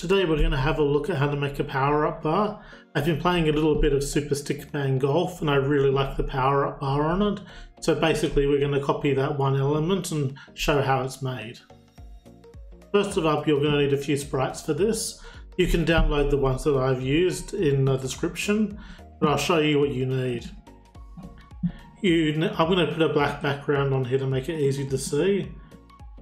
Today we're going to have a look at how to make a power up bar. I've been playing a little bit of Super Stickman Golf and I really like the power up bar on it. So basically we're going to copy that one element and show how it's made. First of all, you're going to need a few sprites for this. You can download the ones that I've used in the description, but I'll show you what you need. You, I'm going to put a black background on here to make it easy to see.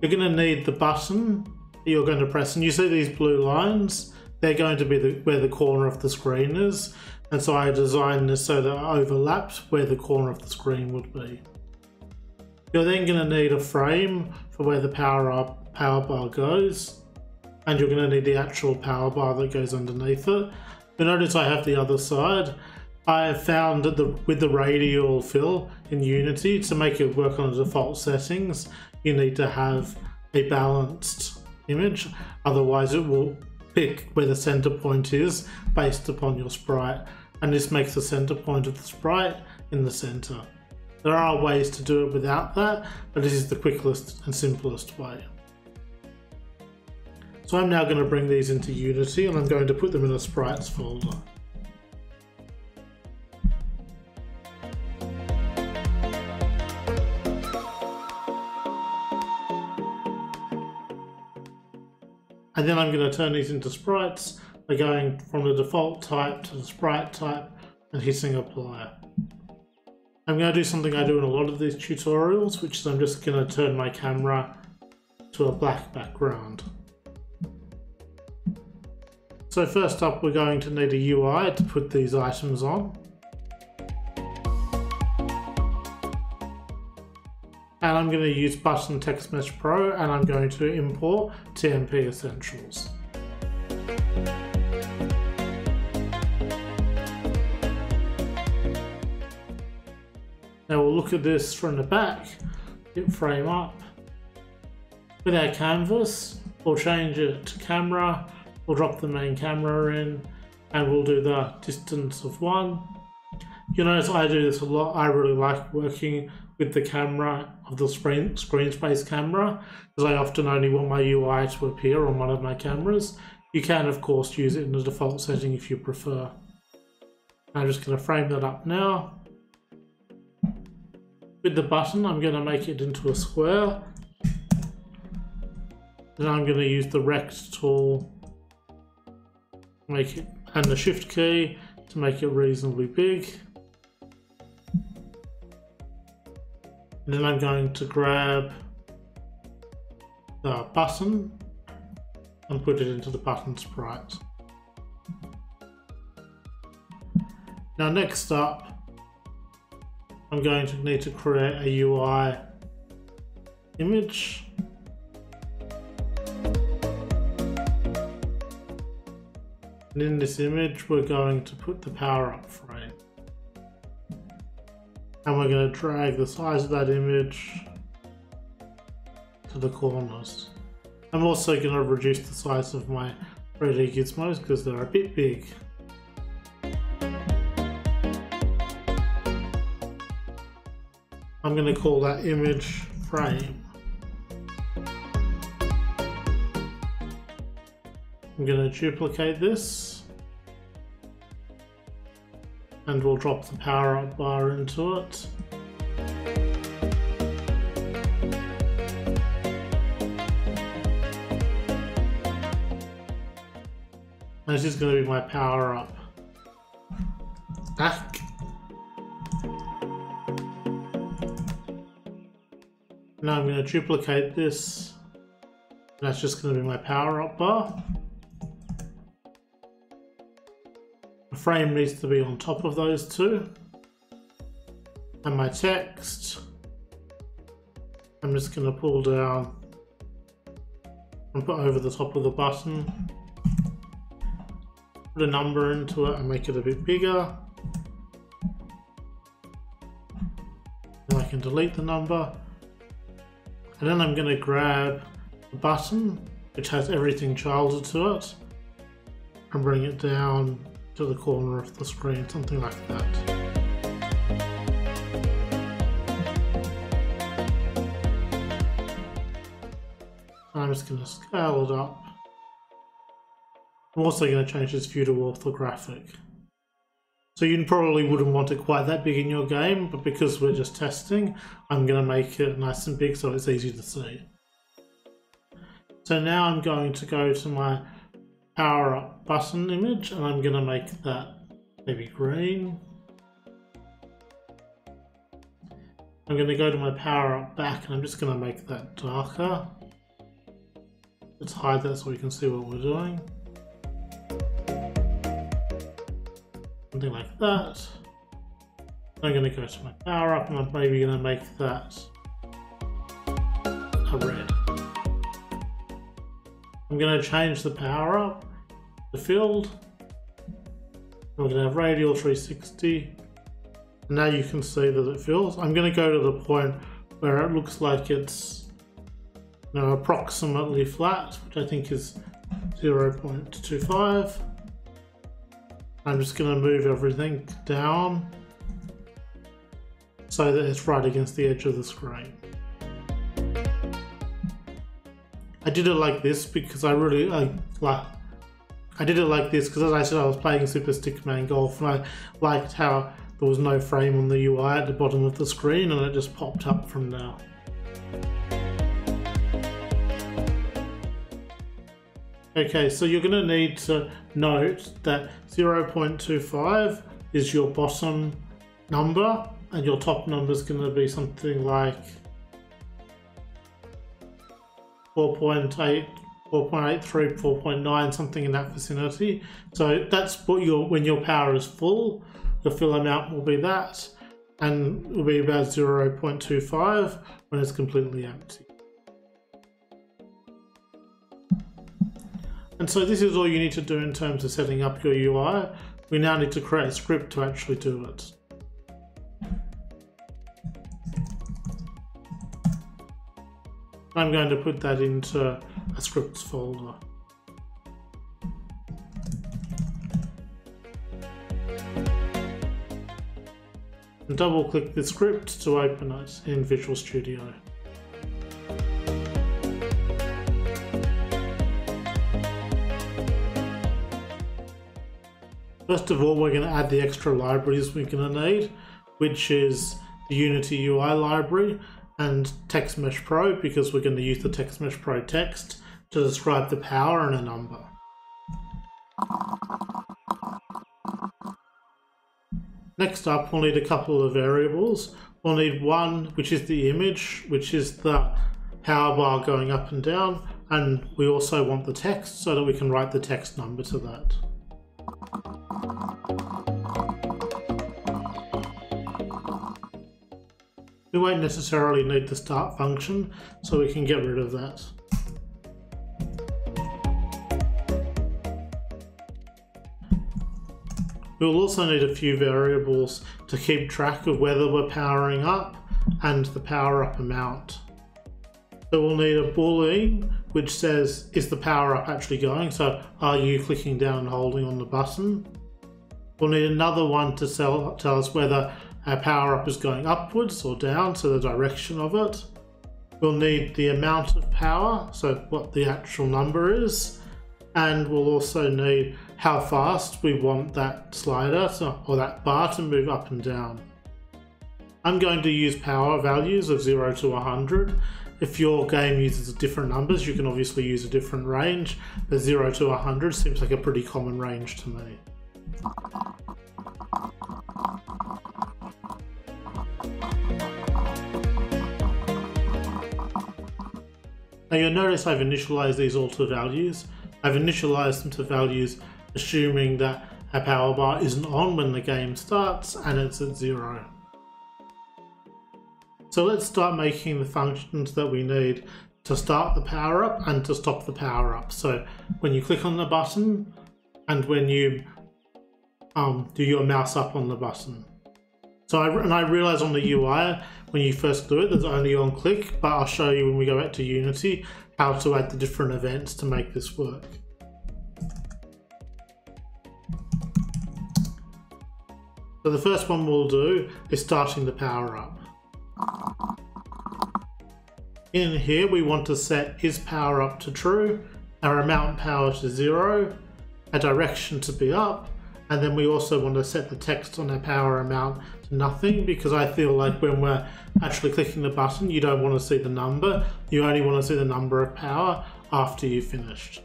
You're going to need the button you're going to press and you see these blue lines they're going to be the, where the corner of the screen is and so I designed this so that it overlapped where the corner of the screen would be. You're then going to need a frame for where the power up power bar goes and you're going to need the actual power bar that goes underneath it. You'll notice I have the other side. I have found that the, with the radial fill in Unity to make it work on the default settings you need to have a balanced image, otherwise it will pick where the center point is based upon your sprite, and this makes the center point of the sprite in the center. There are ways to do it without that, but this is the quickest and simplest way. So I'm now going to bring these into Unity and I'm going to put them in a sprites folder. And then I'm going to turn these into sprites by going from the default type to the sprite type and hitting apply. I'm going to do something I do in a lot of these tutorials, which is I'm just going to turn my camera to a black background. So first up we're going to need a UI to put these items on. I'm going to use Button Text Mesh Pro and I'm going to import TMP Essentials. Now we'll look at this from the back, hit frame up. With our canvas, we'll change it to camera, we'll drop the main camera in, and we'll do the distance of one. You notice I do this a lot, I really like working with the camera of the screen, screen space camera because I often only want my UI to appear on one of my cameras. You can of course use it in the default setting if you prefer. I'm just going to frame that up now. With the button I'm going to make it into a square. Then I'm going to use the rect tool make it and the shift key to make it reasonably big. And then I'm going to grab the button and put it into the button sprite. Now next up, I'm going to need to create a UI image. And in this image, we're going to put the power up frame and we're going to drag the size of that image to the corners. I'm also going to reduce the size of my 3D gizmos because they're a bit big. I'm going to call that image frame. I'm going to duplicate this and we'll drop the power up bar into it. This is going to be my power up back. Now I'm going to duplicate this. That's just going to be my power up bar. Frame needs to be on top of those two. And my text, I'm just going to pull down and put over the top of the button. Put a number into it and make it a bit bigger. I can delete the number. And then I'm going to grab the button, which has everything childed to it, and bring it down to the corner of the screen, something like that. I'm just going to scale it up I'm also going to change this view to orthographic. So you probably wouldn't want it quite that big in your game, but because we're just testing, I'm going to make it nice and big so it's easy to see. So now I'm going to go to my power up button image and I'm going to make that maybe green. I'm going to go to my power up back and I'm just going to make that darker. Let's hide that so we can see what we're doing. Something like that. I'm going to go to my power up and I'm maybe going to make that a red. I'm going to change the power up, the field. I'm going to have radial 360 now you can see that it fills. I'm going to go to the point where it looks like it's you know, approximately flat, which I think is 0.25. I'm just going to move everything down so that it's right against the edge of the screen. I did it like this because I really like, like I did it like this because as I said I was playing Super Stickman Golf and I liked how there was no frame on the UI at the bottom of the screen and it just popped up from there. Okay, so you're going to need to note that 0.25 is your bottom number and your top number is going to be something like 4.8, 4.83, 4.9, something in that vicinity. So that's what your when your power is full, the fill amount will be that and will be about 0.25 when it's completely empty. And so this is all you need to do in terms of setting up your UI. We now need to create a script to actually do it. I'm going to put that into a scripts folder. and double click the script to open it in Visual Studio. First of all, we're going to add the extra libraries we're going to need, which is the Unity UI library and TextMesh Pro, because we're going to use the TextMesh Pro text to describe the power and a number. Next up, we'll need a couple of variables. We'll need one, which is the image, which is the power bar going up and down. And we also want the text so that we can write the text number to that. We won't necessarily need the start function, so we can get rid of that. We'll also need a few variables to keep track of whether we're powering up and the power up amount. So we'll need a boolean which says is the power up actually going so are you clicking down and holding on the button. We'll need another one to tell, tell us whether our power up is going upwards or down so the direction of it. We'll need the amount of power so what the actual number is and we'll also need how fast we want that slider to, or that bar to move up and down. I'm going to use power values of 0 to 100. If your game uses different numbers, you can obviously use a different range, but 0 to 100 seems like a pretty common range to me. Now you'll notice I've initialized these all to values. I've initialized them to values assuming that a power bar isn't on when the game starts and it's at zero. So let's start making the functions that we need to start the power up and to stop the power up. So when you click on the button and when you um, do your mouse up on the button. So I, and I realize on the UI, when you first do it, there's only on click, but I'll show you when we go back to Unity how to add the different events to make this work. So the first one we'll do is starting the power up. In here we want to set is power up to true, our amount power to zero, a direction to be up, and then we also want to set the text on our power amount nothing because I feel like when we're actually clicking the button, you don't want to see the number. You only want to see the number of power after you've finished.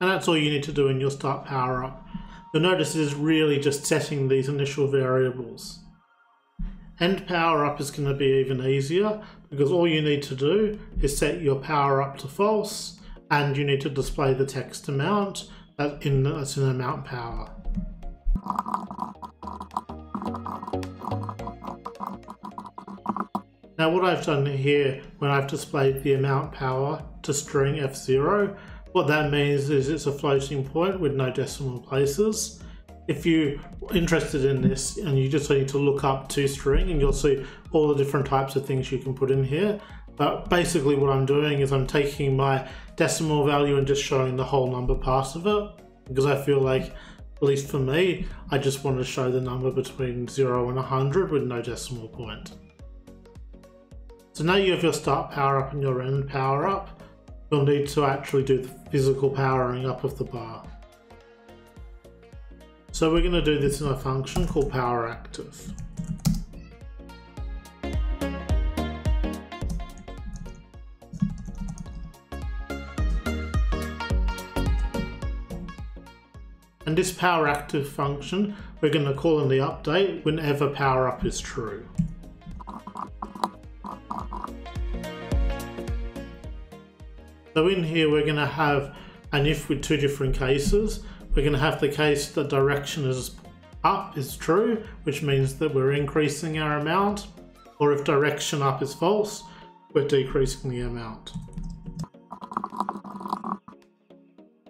And that's all you need to do in your start power up. You'll notice is really just setting these initial variables. End power up is going to be even easier because all you need to do is set your power up to false and you need to display the text amount that uh, in, that's in amount power. Now what I've done here when I've displayed the amount power to string F0, what that means is it's a floating point with no decimal places if you're interested in this and you just need to look up to string and you'll see all the different types of things you can put in here. But basically what I'm doing is I'm taking my decimal value and just showing the whole number part of it because I feel like, at least for me, I just want to show the number between 0 and 100 with no decimal point. So now you have your start power up and your end power up, you'll need to actually do the physical powering up of the bar. So we're going to do this in a function called powerActive. And this power active function, we're going to call in the update whenever power up is true. So in here we're going to have an if with two different cases we're going to have the case that direction is up is true, which means that we're increasing our amount, or if direction up is false, we're decreasing the amount.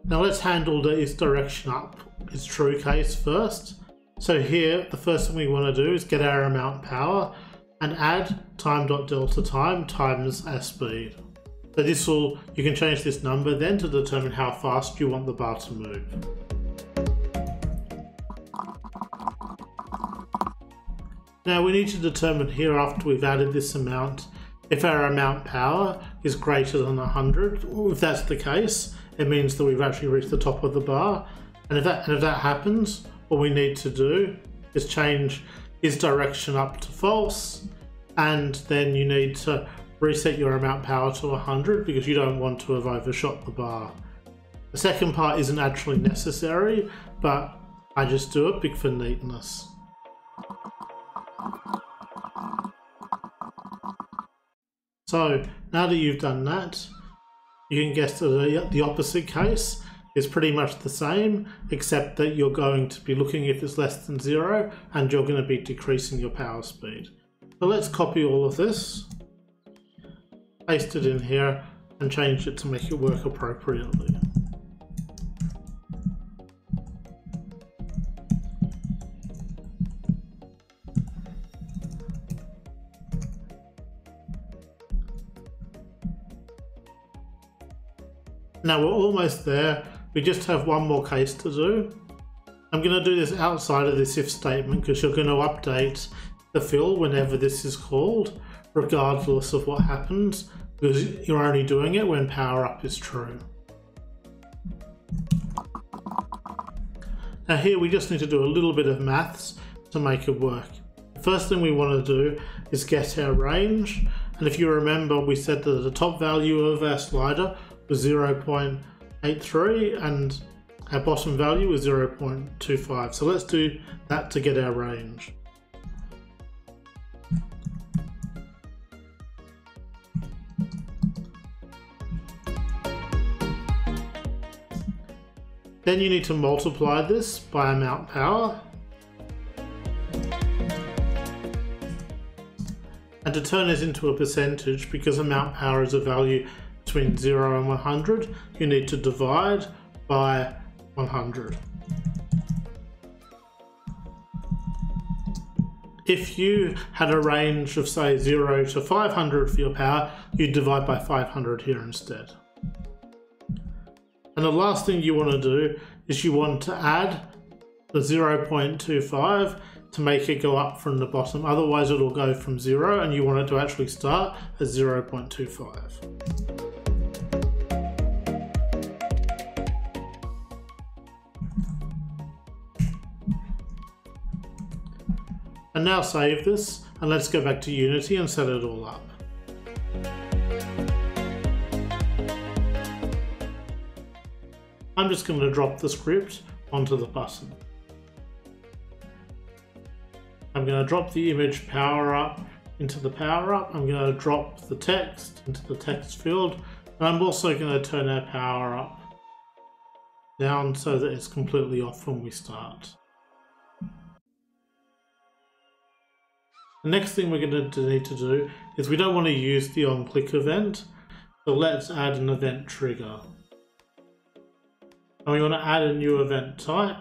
Now let's handle the is direction up is true case first. So here, the first thing we want to do is get our amount power and add time.delta time times our speed. So this will, you can change this number then to determine how fast you want the bar to move. Now we need to determine here after we've added this amount if our amount power is greater than 100. If that's the case, it means that we've actually reached the top of the bar. And if that, and if that happens, what we need to do is change is direction up to false. And then you need to reset your amount power to 100 because you don't want to have overshot the bar. The second part isn't actually necessary, but I just do it big for neatness. So now that you've done that, you can guess the, the opposite case is pretty much the same, except that you're going to be looking if it's less than zero and you're going to be decreasing your power speed. So let's copy all of this, paste it in here and change it to make it work appropriately. Now we're almost there. We just have one more case to do. I'm going to do this outside of this if statement because you're going to update the fill whenever this is called, regardless of what happens, because you're only doing it when power up is true. Now here we just need to do a little bit of maths to make it work. The first thing we want to do is get our range, and if you remember we said that the top value of our slider was 0.83 and our bottom value is 0.25. So let's do that to get our range. Then you need to multiply this by amount power. And to turn this into a percentage, because amount power is a value between 0 and 100, you need to divide by 100. If you had a range of say 0 to 500 for your power, you'd divide by 500 here instead. And the last thing you want to do is you want to add the 0.25 to make it go up from the bottom. Otherwise it'll go from zero and you want it to actually start at 0.25. And now save this and let's go back to Unity and set it all up. I'm just going to drop the script onto the button. I'm going to drop the image power up into the power up. I'm going to drop the text into the text field. And I'm also going to turn our power up down so that it's completely off when we start. Next thing we're going to need to do is we don't want to use the on-click event, so let's add an event trigger. And we want to add a new event type,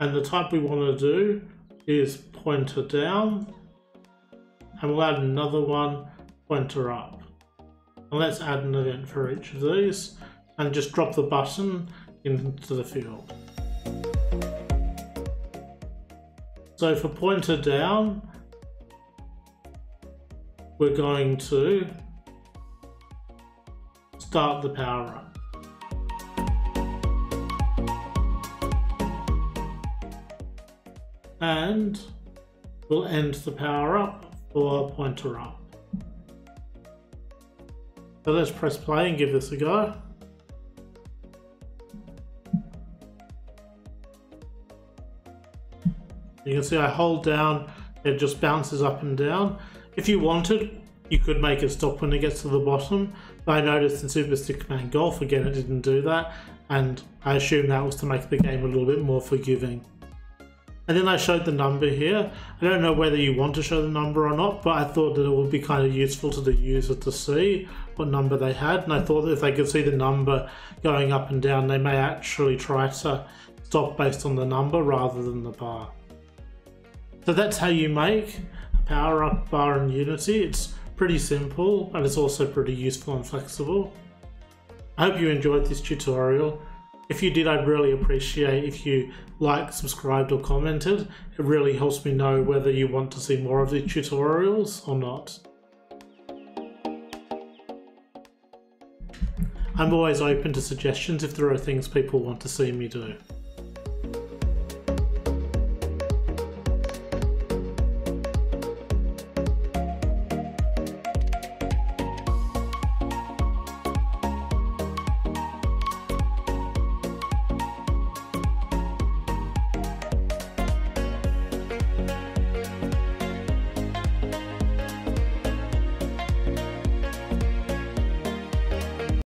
and the type we want to do is pointer down, and we'll add another one, pointer up. And let's add an event for each of these, and just drop the button into the field. So for pointer down, we're going to start the power up. And we'll end the power up for pointer up. So let's press play and give this a go. You can see I hold down, it just bounces up and down. If you wanted, you could make it stop when it gets to the bottom, but I noticed in Super Stickman Golf, again, it didn't do that, and I assume that was to make the game a little bit more forgiving. And then I showed the number here. I don't know whether you want to show the number or not, but I thought that it would be kind of useful to the user to see what number they had. And I thought that if they could see the number going up and down, they may actually try to stop based on the number rather than the bar. So that's how you make power up bar in Unity. It's pretty simple and it's also pretty useful and flexible. I hope you enjoyed this tutorial. If you did, I'd really appreciate if you liked, subscribed or commented. It really helps me know whether you want to see more of these tutorials or not. I'm always open to suggestions if there are things people want to see me do.